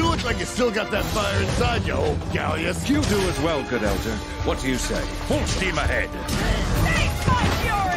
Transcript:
look like you still got that fire inside you, old Galleus. You do as well, good elder. What do you say? Full steam ahead. Take my